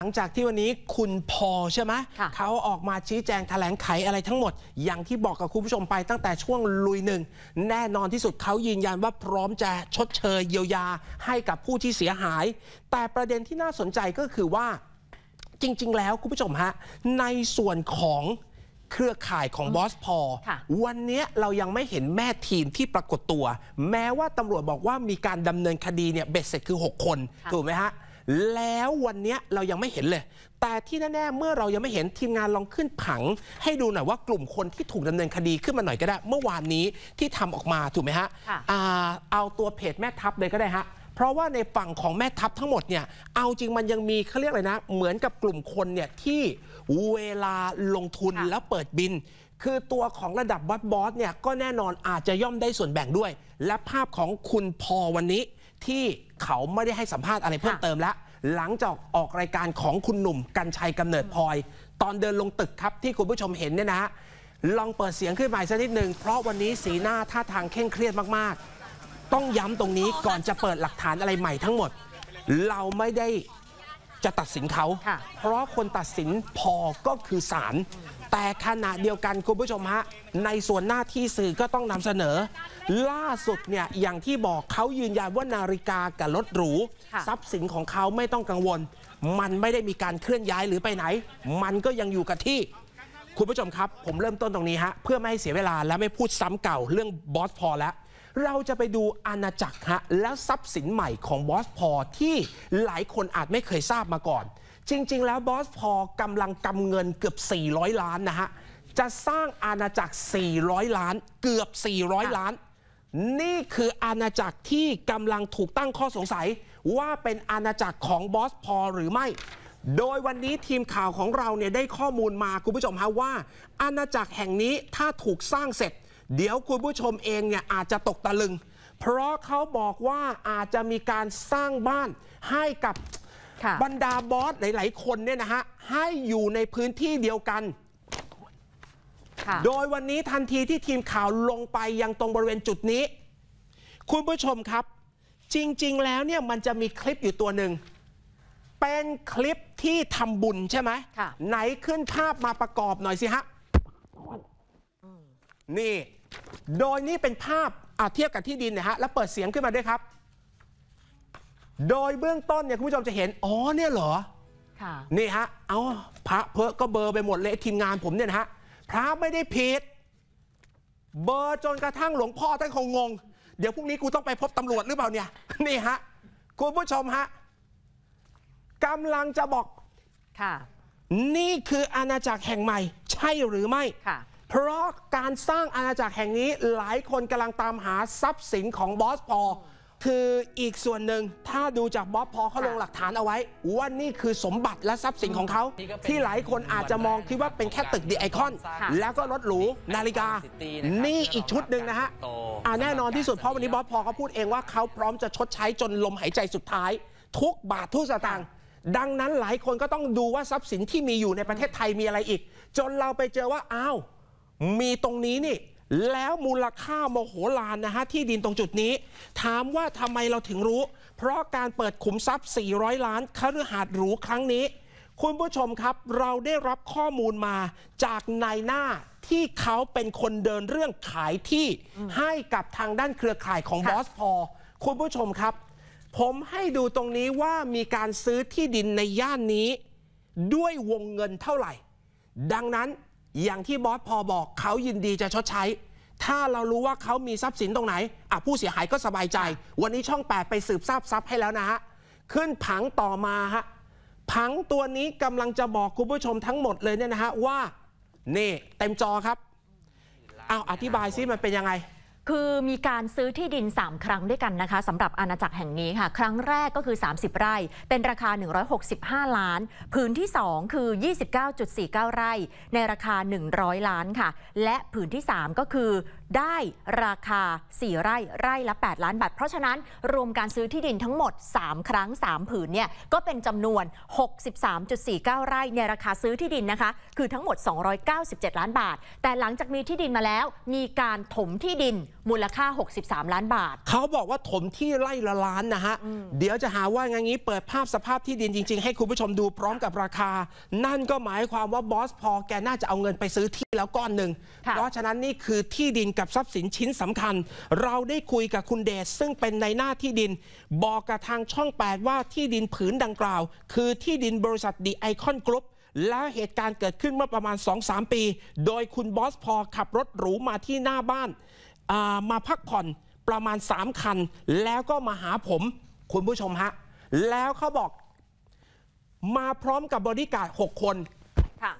หลังจากที่วันนี้คุณพอใช่ไหมค่ะเขาออกมาชี้แจงแถลงไขอะไรทั้งหมด อย่างที่บอกกับคุณผู้ชมไปตั้งแต่ช่วงลุยหนึ่ง แน่นอนที่สุดเขายืนยันว่าพร้อมจะชดเชยเยียวยาให้กับผู้ที่เสียหาย แต่ประเด็นที่น่าสนใจก็คือว่า จริง ๆ แล้วคุณผู้ชมฮะ ในส่วนของเครือข่ายของบอสพอค่ะวันเนี้ยเรายังไม่เห็นแม่ทีมที่ปรากฏตัว แม้ว่าตำรวจบอกว่ามีการดำเนินคดีเนี่ยเบ็ดเสร็จคือ 6 คนค่ะถูกไหมฮะ แล้ววันเนี้ยเรายังไม่เห็นเลย แต่ที่แน่ๆเมื่อเรายังไม่เห็นทีมงานลองขึ้นผัง ให้ดูหน่อยว่ากลุ่มคนที่ถูกดำเนินคดีขึ้นมาหน่อยก็ได้ เมื่อวานนี้ที่ทำออกมาถูกไหมฮะค่ะ อ่าเอาตัวเพจแม่ทัพเลยก็ได้ฮะ เพราะว่าในฝั่งของแม่ทัพทั้งหมดเนี่ย เอาจริงมันยังมีเขาเรียกอะไรนะ เหมือนกับกลุ่มคนเนี่ยที่เวลาลงทุนค่ะแล้วเปิดบิล คือตัวของระดับบอสบอสเนี่ยก็แน่นอนอาจจะย่อมได้ส่วนแบ่งด้วย และภาพของคุณพอวันนี้ที่เขาไม่ได้ให้สัมภาษณ์อะไรเพิ่มค่ะเติมแล้ว หลังจากออกรายการของคุณหนุ่มกัญชัยกำเนิดพลอย ตอนเดินลงตึกครับที่คุณผู้ชมเห็นเนี่ยนะฮะลองเปิดเสียงขึ้นมาอีกสักนิดหนึ่งเพราะวันนี้สีหน้าท่าทางเคร่งเครียดมากๆ ต้องย้ำตรงนี้ก่อนจะเปิดหลักฐานอะไรใหม่ทั้งหมด เราไม่ได้จะตัดสินเขาค่ะเพราะคนตัดสินพอก็คือศาล แต่ขณะเดียวกันคุณผู้ชมฮะในส่วนหน้าที่สื่อก็ต้องนำเสนอ ล่าสุดเนี่ยอย่างที่บอกเขายืนยันว่านาฬิกากับรถหรูค่ะทรัพย์สินของเขาไม่ต้องกังวล มันไม่ได้มีการเคลื่อนย้ายหรือไปไหน มันก็ยังอยู่กับที่ คุณผู้ชมครับ ผมเริ่มต้นตรงนี้ฮะเพื่อไม่ให้เสียเวลาและไม่พูดซ้ำเก่าเรื่องบอสพอแล้วเราจะไปดูอาณาจักรฮะแล้วทรัพย์สินใหม่ของบอสพอที่หลายคนอาจไม่เคยทราบมาก่อน จริง ๆ แล้วบอสพอกำลังกำเงินเกือบ 400 ล้านนะฮะ จะสร้างอาณาจักร 400 ล้าน เกือบ 400 ล้าน นี่คืออาณาจักรที่กำลังถูกตั้งข้อสงสัย ว่าเป็นอาณาจักรของบอสพอหรือไม่ โดยวันนี้ทีมข่าวของเราเนี่ยได้ข้อมูลมาคุณผู้ชมฮะว่า อาณาจักรแห่งนี้ถ้าถูกสร้างเสร็จ เดี๋ยวคุณผู้ชมเองเนี่ยอาจจะตกตะลึง เพราะเขาบอกว่าอาจจะมีการสร้างบ้านให้กับค่ะ บรรดาบอสหลาย ๆ คนเนี่ยนะฮะให้อยู่ในพื้นที่เดียวกันค่ะโดยวันนี้ทันทีที่ทีมข่าวลงไปยังตรงบริเวณจุดนี้ คุณผู้ชมครับ จริง ๆ แล้วเนี่ยมันจะมีคลิปอยู่ตัวหนึ่ง เป็นคลิปที่ทำบุญใช่ไหมค่ะไหนขึ้นภาพมาประกอบหน่อยสิฮะ นี่ โดยนี่เป็นภาพอะเทียบกับที่ดินนะฮะ แล้วเปิดเสียงขึ้นมาด้วยครับ โดยเบื้องต้นเนี่ยคุณผู้ชมจะเห็น อ๋อเนี่ยเหรอค่ะนี่ฮะ เอาพระเพอะก็เบอร์ไปหมดเลยทีมงานผมเนี่ยนะฮะ พระไม่ได้ผิด เบอร์จนกระทั่งหลวงพ่อท่านคงงง เดี๋ยวพรุ่งนี้กูต้องไปพบตำรวจหรือเปล่าเนี่ย นี่ฮะ คุณผู้ชมฮะกำลังจะบอกค่ะ นี่คืออาณาจักรแห่งใหม่ ใช่หรือไม่ค่ะ เพราะการสร้างอาณาจักรแห่งนี้หลายคนกำลังตามหาทรัพย์สินของบอสพอ คืออีกส่วนหนึ่งถ้าดูจากบอสพอเขาลงหลักฐานเอาไว้ ว่านี่คือสมบัติและทรัพย์สินของเขา ที่หลายคนอาจจะมองคิดว่าเป็นแค่ตึกดีไอคอน แล้วก็รถหรูนาฬิกา นี่อีกชุดหนึ่งนะฮะแน่นอนที่สุดเพราะวันนี้บอสพอเขาพูดเองว่าเขาพร้อมจะชดใช้จนลมหายใจสุดท้าย ทุกบาททุกสตางค์ดังนั้นหลายคนก็ต้องดูว่าทรัพย์สินที่มีอยู่ในประเทศไทยมีอะไรอีก จนเราไปเจอว่าอ้าวมีตรงนี้นี่ แล้วมูลค่าโมโหลานนะฮะที่ดินตรงจุดนี้ ถามว่าทำไมเราถึงรู้ เพราะการเปิดขุมทรัพย์ 400 ล้านคฤหาสน์หรูครั้งนี้ คุณผู้ชมครับเราได้รับข้อมูลมาจากนายหน้าที่เขาเป็นคนเดินเรื่องขายที่ให้กับทางด้านเครือข่ายของบค่ะอสพอคุณผู้ชมครับ ผมให้ดูตรงนี้ว่ามีการซื้อที่ดินในย่านนี้ ด้วยวงเงินเท่าไหร่ ดังนั้น อย่างที่บอสพอบอกเขายินดีจะชดใช้ ถ้าเรารู้ว่าเขามีทรัพย์สินตรงไหนอะผู้เสียหายก็สบายใจ วันนี้ช่อง 8 ไปสืบทราบทรัพย์ให้แล้วนะฮะขึ้นผังต่อมาฮะผังตัวนี้กำลังจะบอกคุณผู้ชมทั้งหมดเลยเนี่ยนะฮะว่า นี่เต็มจอครับอ้าวอธิบายซิมันเป็นยังไง คือมีการซื้อที่ดิน 3 ครั้งด้วยกันนะคะสำหรับอาณาจักรแห่งนี้ค่ะ ครั้งแรกก็คือ 30 ไร่ เป็นราคา 165 ล้านผืนที่ 2 คือ 29.49 ไร่ ในราคา 100 ล้านค่ะ และผืนที่ 3 ก็คือได้ราคา 4 ไร่ไร่ละ 8 ล้านบาท เพราะฉะนั้นรวมการซื้อที่ดินทั้งหมด 3 ครั้ง 3 ผืนเนี่ยก็เป็นจำนวน 63.49 ไร่ในราคาซื้อที่ดินนะคะ คือทั้งหมด 297 ล้านบาท แต่หลังจากมีที่ดินมาแล้ว มีการถมที่ดิน มูลค่า 63 ล้านบาท เขาบอกว่าถมที่ไร่ละล้านนะฮะ เดี๋ยวจะหาว่าอย่างนี้เปิดภาพสภาพที่ดินจริง ๆ ให้คุณผู้ชมดูพร้อมกับราคา นั่นก็หมายความว่าบอสพอแกน่าจะเอาเงินไปซื้อที่แล้วก้อนหนึ่งค่ะเพราะฉะนั้นนี่คือที่ดินกับทรัพย์สินชิ้นสำคัญ เราได้คุยกับคุณเดชซึ่งเป็นในหน้าที่ดิน บอกกับทางช่อง 8 ว่าที่ดินผืนดังกล่าว คือที่ดินบริษัท The iCon Group แล้วเหตุการณ์เกิดขึ้นเมื่อประมาณ 2-3 ปี โดยคุณบอสพอลขับรถหรูมาที่หน้าบ้านอ่า มาพักผ่อนประมาณ 3 คัน แล้วก็มาหาผม คุณผู้ชมฮะ แล้วเขาบอก มาพร้อมกับบอดี้การ์ด6คนค่ะ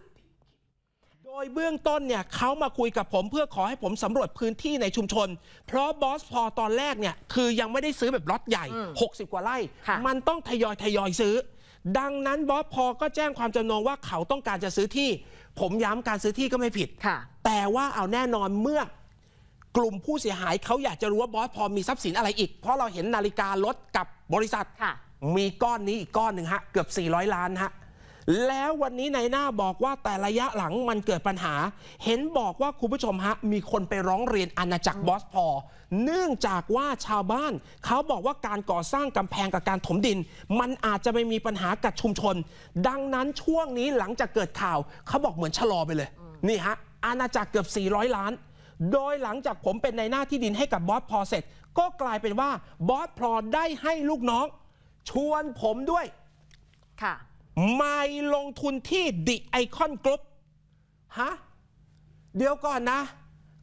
โดยเบื้องต้นเนี่ยเขามาคุยกับผมเพื่อขอให้ผมสำรวจพื้นที่ในชุมชน เพราะบอสพอลตอนแรกเนี่ยคือยังไม่ได้ซื้อแบบล็อตใหญ่อืม60 กว่าไร่ค่ะมันต้องทยอยทยอยซื้อ ดังนั้นบอสพอก็แจ้งความจำนงว่าเขาต้องการจะซื้อที่ ผมย้ำการซื้อที่ก็ไม่ผิดค่ะแต่ว่าเอาแน่นอนเมื่อ กลุ่มผู้เสียหายเขาอยากจะรู้ว่าบอสพอมีทรัพย์สินอะไรอีก เพราะเราเห็นนาฬิการถกับบริษัทค่ะมีก้อนนี้อีกก้อนหนึ่งฮะ เกือบ 400 ล้านฮะ แล้ววันนี้นายหน้าบอกว่าแต่ระยะหลังมันเกิดปัญหา เห็นบอกว่าคุณผู้ชมฮะ มีคนไปร้องเรียนอาณาจักรบอสพอ เนื่องจากว่าชาวบ้าน เขาบอกว่าการก่อสร้างกำแพงกับการถมดิน มันอาจจะไม่มีปัญหากับชุมชน ดังนั้นช่วงนี้หลังจากเกิดข่าวเขาบอกเหมือนชะลอไปเลย นี่ฮะอาณาจักรเกือบ 400 ล้าน โดยหลังจากผมเป็นในหน้าที่ดินให้กับบอสพอเสร็จ ก็กลายเป็นว่าบอสพอได้ให้ลูกน้อง ชวนผมด้วยค่ะมาลงทุนที่ดิไอคอนกรุ๊ปฮะเดี๋ยวก่อนนะ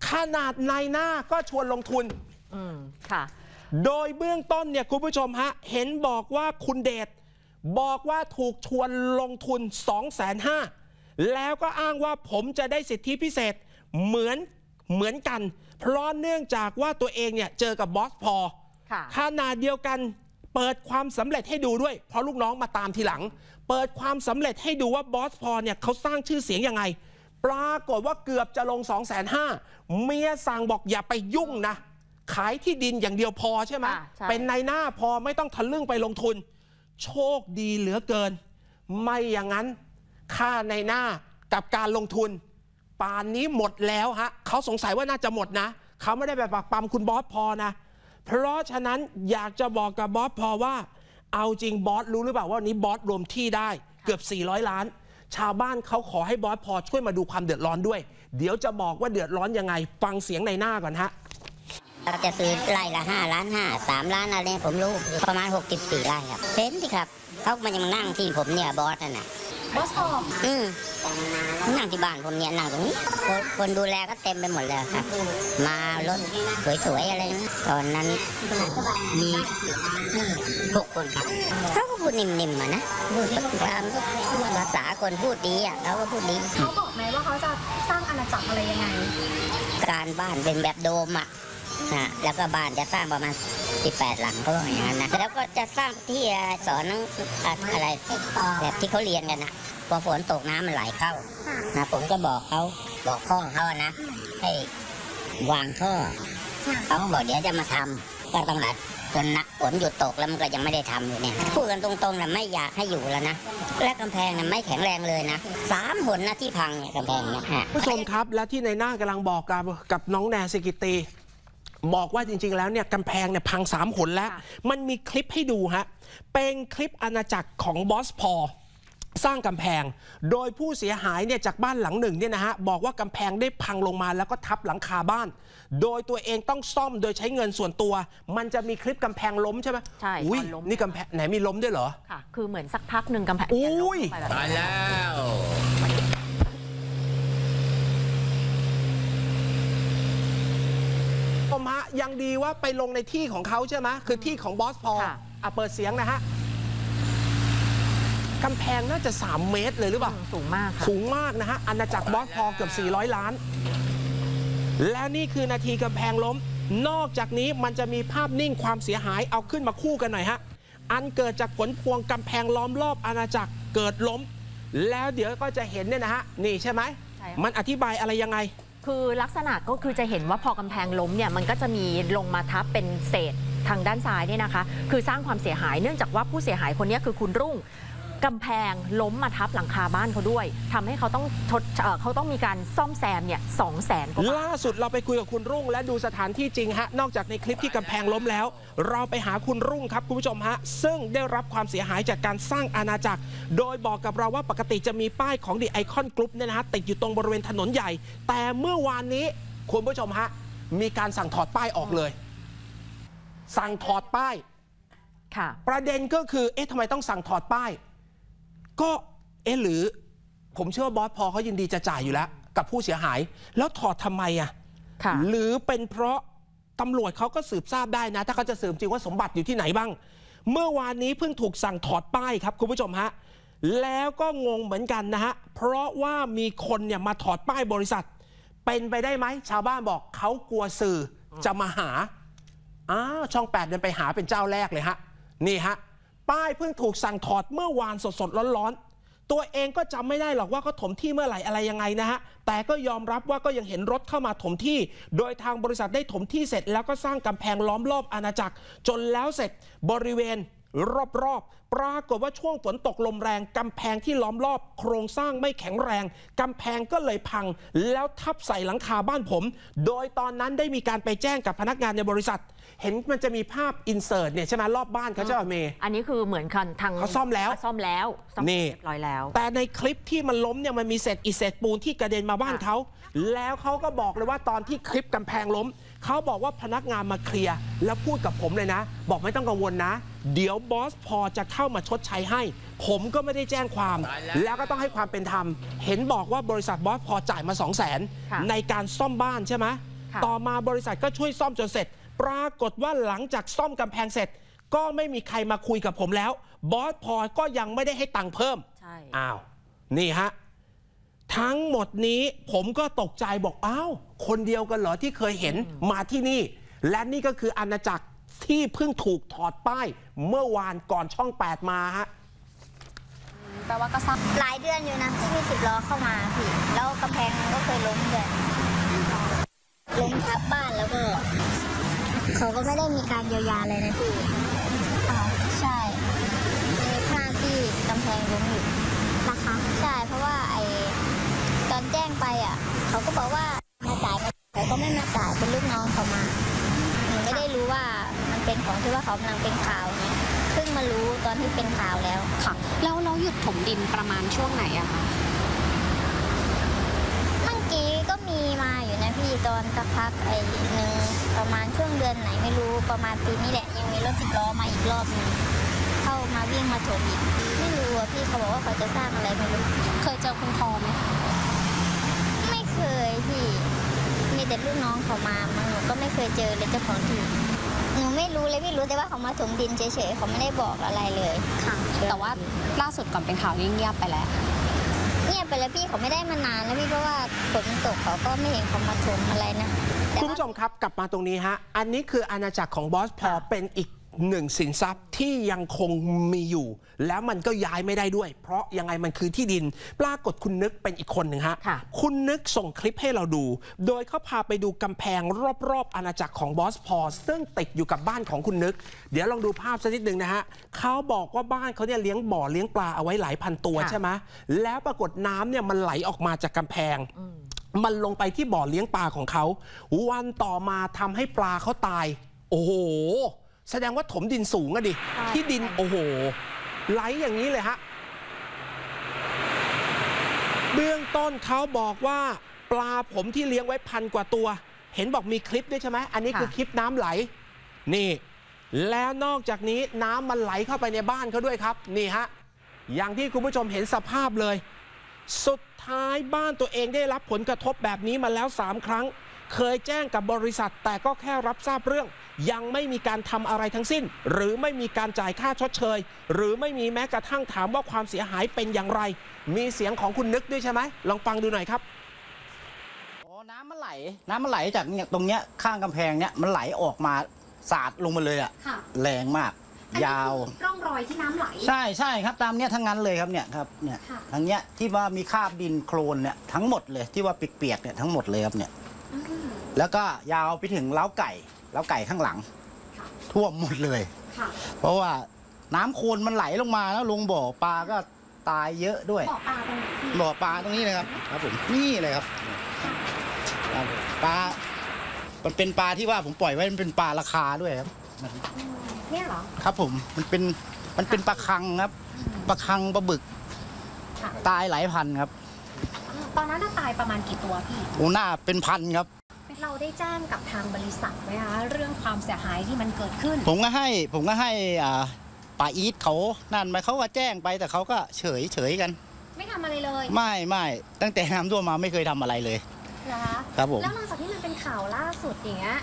ขนาดนายหน้าก็ชวนลงทุนอืมค่ะ โดยเบื้องต้นเนี่ยคุณผู้ชมฮะ เห็นบอกว่าคุณเดชบอกว่าถูกชวนลงทุน 2 5 0 0 0แล้วก็อ้างว่าผมจะได้สิทธิพิเศษ เหมือน เหมือนกัน เพราะเนื่องจากว่าตัวเองเนี่ยเจอกับบอสพอค่ะขนาดเดียวกันเปิดความสำเร็จให้ดูด้วย เพราะลูกน้องมาตามทีหลัง เปิดความสำเร็จให้ดูว่าบอสพอเนี่ยเขาสร้างชื่อเสียงยังไง ปรากฏว่าเกือบจะลง 2 5 0 0 0เมียสั่งบอกอย่าไปยุ่งนะ ขายที่ดินอย่างเดียวพอใช่ไหมอ่าใช่เป็นในหน้าพอไม่ต้องทะลึ่งไปลงทุน โชคดีเหลือเกิน ไม่อย่างนั้นค่าในหน้ากับการลงทุน ป่านนี้หมดแล้วฮะเขาสงสัยว่าน่าจะหมดนะเขาไม่ได้แบบปักปั๊มคุณบอสพอนะ เพราะฉะนั้นอยากจะบอกกับบอสพอว่า เอาจริงบอสรู้หรือเปล่าว่าวันนี้บอสรวมที่ได้เกือบ 400 ล้าน ชาวบ้านเขาขอให้บอสพอช่วยมาดูความเดือดร้อนด้วย เดี๋ยวจะบอกว่าเดือดร้อนยังไง ฟังเสียงในหน้าก่อนฮะเราจะซื้อไร่ละห้าล้านห้าสามล้านอะไรผมรู้ประมาณ 64ไร่ครับเห็นสิครับเขามันยังนั่งที่ผมเนี่ยบอสน่ะนะ บอสพออืมนั่งที่บ้านผมเนี่ยนั่งตรงนี้คนคนดูแลก็เต็มไปหมดเลยครับ มารถสวยๆอะไรนะตอนนั้นมีหกคนครับเขาก็พูดนิ่มๆมานะพูดตามภาษาคนพูดดีอะเขาก็พูดดีเขาบอกไหมว่าเขาจะสร้างอาณาจักรอะไรยังไง การบ้านเป็นแบบโดมอะนะแล้วก็บ้านจะสร้างประมาณ 18 หลังก็ว่าอย่างนั้นนะแล้วก็จะสร้างที่สอนอะไรแบบที่เขาเรียนกันนะพอฝนตกน้ำมันไหลเข้านะผมก็บอกเขาบอกพ่อเขานะให้วางท่อเขาบอกเดี๋ยวจะมาทำก็ต้องหลัดจนนะฝนหยุดตกแล้วมันก็ยังไม่ได้ทำอยู่เนี่ยพูดกันตรงๆนะไม่อยากให้อยู่แล้วนะและกำแพงน่ะไม่แข็งแรงเลยนะสามหนนะที่พังเนี่ยกำแพงเนี่ยผู้ชมครับและที่ในหน้ากำลังบอกกับกับน้องแนนสกิตี บอกว่าจริง ๆ แล้วเนี่ยกำแพงเนี่ยพังสามหนแล้วค่ะมันมีคลิปให้ดูฮะ เป็นคลิปอาณาจักรของบอสพอสร้างกำแพง โดยผู้เสียหายเนี่ยจากบ้านหลังหนึ่งเนี่ยนะฮะบอกว่ากำแพงได้พังลงมาแล้วก็ทับหลังคาบ้าน โดยตัวเองต้องซ่อมโดยใช้เงินส่วนตัว มันจะมีคลิปกำแพงล้มใช่ไหมใช่อุ้ยตอนล้มนี่กำแพงไหนมีล้มด้วยเหรอค่ะคือเหมือนสักพักหนึ่งกำแพงอุ้เนี่ยล้มยลงไปแบบตายแล้ว ผมฮะยังดีว่าไปลงในที่ของเขาใช่ไหมคือที่ของบอสพอค่ะอะเปิดเสียงนะฮะกำแพงน่าจะ 3 เมตรเลยหรือเปล่า สูงมากค่ะสูงมากนะฮะอาณาจักรบอสพอเกือบ 400 ล้าน และนี่คือนาทีกำแพงล้ม นอกจากนี้มันจะมีภาพนิ่งความเสียหายเอาขึ้นมาคู่กันหน่อยฮะ อันเกิดจากผลพวงกำแพงล้อมรอบอาณาจักรเกิดล้ม แล้วเดี๋ยวก็จะเห็นเนี่ยนะฮะ นี่ใช่ไหมใช่ค่ะมันอธิบายอะไรยังไง คือลักษณะก็คือจะเห็นว่าพอกำแพงล้มเนี่ยมันก็จะมีลงมาทับเป็นเศษทางด้านซ้ายเนี่ยนะคะ คือสร้างความเสียหายเนื่องจากว่าผู้เสียหายคนนี้คือคุณรุ่ง กำแพงล้มมาทับหลังคาบ้านเขาด้วยทำให้เขาต้องชดเอ่อเขาต้องมีการซ่อมแซมเนี่ยสองแสนกว่าบาทล่าสุดเราไปคุยกับคุณรุ่ง และดูสถานที่จริงฮะนอกจากในคลิปที่กำแพงล้มแล้ว เราไปหาคุณรุ่งครับคุณผู้ชมฮะซึ่งได้รับความเสียหายจากการสร้างอาณาจักร โดยบอกกับเราว่าปกติจะมีป้ายของ The iCon Group เนี่ยนะฮะติดอยู่ตรงบริเวณถนนใหญ่ แต่เมื่อวานนี้คุณผู้ชมฮะมีการสั่งถอดป้ายออกเลย สั่งถอดป้ายค่ะประเด็นก็คือ เอ๊ะทำไมต้องสั่งถอดป้าย ก็เอ๊ะหรือผมเชื่อว่าบอสพอเขายินดีจะจ่ายอยู่แล้ว กับผู้เสียหาย แล้วถอดทำไมอะค่ะหรือเป็นเพราะตำรวจเขาก็สืบทราบได้นะ ถ้าเขาจะสืบจริงว่าสมบัติอยู่ที่ไหนบ้าง เมื่อวานนี้เพิ่งถูกสั่งถอดป้ายครับคุณผู้ชมฮะแล้วก็งงเหมือนกันนะฮะเพราะว่ามีคนเนี่ยมาถอดป้ายบริษัท เป็นไปได้ไหมชาวบ้านบอกเขากลัวสื่อจะมาหาอ้าวช่องแปดเดินไปหาเป็นเจ้าแรกเลยฮะนี่ฮะ ป้ายเพิ่งถูกสั่งถอดเมื่อวานสดๆร้อนๆ ตัวเองก็จำไม่ได้หรอกว่าเขาถมที่เมื่อไหร่อะไรยังไงนะฮะ แต่ก็ยอมรับว่าก็ยังเห็นรถเข้ามาถมที่ โดยทางบริษัทได้ถมที่เสร็จแล้วก็สร้างกำแพงล้อมรอบอาณาจักร จนแล้วเสร็จบริเวณ รอบๆ ปรากฏว่าช่วงฝนตกลมแรงกำแพงที่ล้อมรอบ โครงสร้างไม่แข็งแรงกำแพงก็เลยพัง แล้วทับใส่หลังคาบ้านผม โดยตอนนั้นได้มีการไปแจ้งกับพนักงานในบริษัท เห็นมันจะมีภาพอินเสิร์ตเนี่ยใช่ไหมรอบบ้านเขาใช่ไหมเมย์อันนี้คือเหมือนกันทางเขาซ่อมแล้วซ่อมแล้วซ่อมนี่เรียบร้อยแล้ว แต่ในคลิปที่มันล้มเนี่ยมันมีเศษอิฐเศษปูนที่กระเด็นมาบ้านเขาแล้วเขาก็บอกเลยว่าตอนที่คลิปกำแพงล้มเขาบอกว่าพนักงานมาเคลียร์แล้วพูดกับผมเลยนะ บอกไม่ต้องกังวลนะ เดี๋ยวบอสพอจะเข้ามาชดใช้ให้ ผมก็ไม่ได้แจ้งความ แล้วก็ต้องให้ความเป็นธรรม เห็นบอกว่าบริษัทบอสพอจ่ายมา2 0 0 0 0นค่ะในการซ่อมบ้านใช่ไหมค่ะต่อมาบริษัทก็ช่วยซ่อมจนเสร็จ ปรากฏว่าหลังจากซ่อมกำแพงเสร็จ ก็ไม่มีใครมาคุยกับผมแล้ว บอสพอก็ยังไม่ได้ให้ตังค์เพิ่มใช่อ้าวนี่ฮะทั้งหมดนี้ผมก็ตกใจบอกอ้าวคนเดียวกันเหรอที่เคยเห็นมาที่นี่ และนี่ก็คืออาณาจักร ที่เพิ่งถูกถอดป้ายเมื่อวานก่อนช่อง 8 มาฮะแปลว่าก็สร้างหลายเดือนอยู่นะที่มีสิบล้อเข้ามาพี่แล้วกำแพงก็เคยล้มด้วยล้มทับบ้านแล้วก็ เขาก็ไม่ได้มีการเยียวยาเลยนะพี่อ๋อใช่มีภาที่กำแพงล้มอยู่นะคะใช่เพราะว่าไอตอนแจ้งไปอะ เขาก็บอกว่ามาจ่ายมาแต่ก็ไม่มาจ่ายเป็นลูกน้องเขามาไม่ได้รู้ว่า เป็นของที่ว่าเขากำลังเป็นข่าวไงเพิ่งมารู้ตอนที่เป็นข่าวแล้วค่ะแล้วเราหยุดถมดินประมาณช่วงไหนอะคะเมื่อกี้ก็มีมาอยู่นะพี่ตอนสักพักไอ้หนึ่งประมาณช่วงเดือนไหนไม่รู้ประมาณปีนี้แหละยังมีรถสิบล้อมาอีกรอบหนึงเข้ามาวิ่งมาถมอีกไม่รู้อะพี่เขาบอกว่าเขาจะสร้างอะไรไม่รู้เคยเจอคุณพอไหมไม่เคยพี่มีแต่ลูกน้องเขามามันหนูก็ไม่เคยเจอเลยเจ้าของที่ หนูไม่รู้เลยพี่รู้แต่ว่าเขามาถมดินเฉยๆเขาไม่ได้บอกอะไรเลยค่ะ แต่ว่าล่าสุดก่อนเป็นข่าวเงียบๆไปแล้ว เงียบไปแล้วพี่เขาไม่ได้มานานแล้วพี่เพราะว่าฝนตกเขาก็ไม่เห็นเขามาถมอะไรนะแต่คุณว่าผู้ชมครับกลับมาตรงนี้ฮะ อันนี้คืออาณาจักรของบอสพอเป็นอีก หนึ่งสินทรัพย์ที่ยังคงมีอยู่ แล้วมันก็ย้ายไม่ได้ด้วย เพราะยังไงมันคือที่ดิน ปรากฏคุณนึกเป็นอีกคนหนึ่งฮะค่ะคุณนึกส่งคลิปให้เราดู โดยเขาพาไปดูกำแพงรอบๆอาณาจักรของบอสพอซึ่งติดอยู่กับบ้านของคุณนึก เดี๋ยวลองดูภาพสักนิดหนึ่งนะฮะเขาบอกว่าบ้านเขาเนี่ยเลี้ยงบ่อเลี้ยงปลาเอาไว้หลายพันตัวค่ะใช่ไหมแล้วปรากฏน้ำเนี่ยมันไหลออกมาจากกำแพงมันลงไปที่บ่อเลี้ยงปลาของเขาวันต่อมาทำให้ปลาเขาตาย โอ้โห แสดงว่าถมดินสูงอะดิใช่ที่ดินโอ้โห ไหลอย่างนี้เลยฮะ เบื้องต้นเขาบอกว่า ปลาผมที่เลี้ยงไว้พันกว่าตัว เห็นบอกมีคลิปด้วยใช่ไหม อันนี้คือค่ะคลิปน้ำไหล นี่ แล้วนอกจากนี้น้ำมันไหลเข้าไปในบ้านเขาด้วยครับ นี่ฮะ อย่างที่คุณผู้ชมเห็นสภาพเลย สุดท้ายบ้านตัวเองได้รับผลกระทบแบบนี้มาแล้ว 3 ครั้ง เคยแจ้งกับบริษัทแต่ก็แค่รับทราบเรื่อง ยังไม่มีการทำอะไรทั้งสิ้น หรือไม่มีการจ่ายค่าชดเชย หรือไม่มีแม้กระทั่งถามว่าความเสียหายเป็นอย่างไร มีเสียงของคุณนึกด้วยใช่ไหมลองฟังดูหน่อยครับอ๋อน้ำมันไหล น้ำมันไหลจากเนี่ยตรงเนี้ยข้างกำแพงเนี้ยมันไหลออกมาสาดลงมาเลยอะค่ะแรงมาก ยาวร่องรอยที่น้ำไหล ใช่ใช่ครับตามเนี้ยทั้งนั้นเลยครับเนี่ยครับเนี่ยค่ะทั้งเนี้ยที่ว่ามีคราบดินโคลนเนี่ยทั้งหมดเลยที่ว่าเปียกๆเนี่ยทั้งหมดเลยครับเนี่ยแล้วก็ยาวไปถึงเล้าไก่ เล้าไก่ข้างหลัง ท่วมหมดเลยค่ะเพราะว่าน้ำโคลนมันไหลลงมาแล้วลงบ่อปลาก็ตายเยอะด้วยบอกปลาตรงที่บ่อปลาตรงนี้เลยครับ ครับผมนี่เลยครับครับปลา มันเป็นปลาที่ว่าผมปล่อยไว้มันเป็นปลาราคาด้วยครับเนี่ยเหรอ ครับผม มันเป็น มันเป็นปลาคังครับ ปลาคังปลาบึกค่ะตายหลายพันครับ ตอนนั้นน่ะตายประมาณกี่ตัวพี่ โอ้หน้าเป็นพันครับ เราได้แจ้งกับทางบริษัทไหมคะเรื่องความเสียหายที่มันเกิดขึ้น ผมก็ให้ผมก็ให้อ่าป่าอีทเขานั่นไปเขาก็แจ้งไปแต่เขาก็เฉยเฉยกัน ไม่ทำอะไรเลยไม่ไม่ตั้งแต่น้ำท่วมมาไม่เคยทำอะไรเลย นะคะครับผม แล้วหลังจากที่มันเป็นข่าวล่าสุดอย่างเงี้ย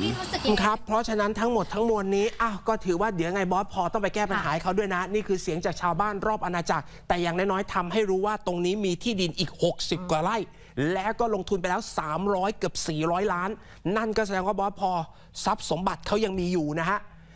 พี่รู้สึกยังไง ครับ เพราะฉะนั้นทั้งหมดทั้งมวลนี้อ้าวก็ถือว่าเดี๋ยวไงบอสพอต้องไปแก้ปัญหาให้เขาด้วยนะ นี่คือเสียงจากชาวบ้านรอบอาณาจักร แต่อย่างน้อยๆทำให้รู้ว่าตรงนี้มีที่ดินอีก 60 กว่าไร่ แล้วก็ลงทุนไปแล้ว 300 เกือบ 400 ล้าน นั่นก็แสดงว่าบอสพอทรัพย์สมบัติเขายังมีอยู่นะฮะ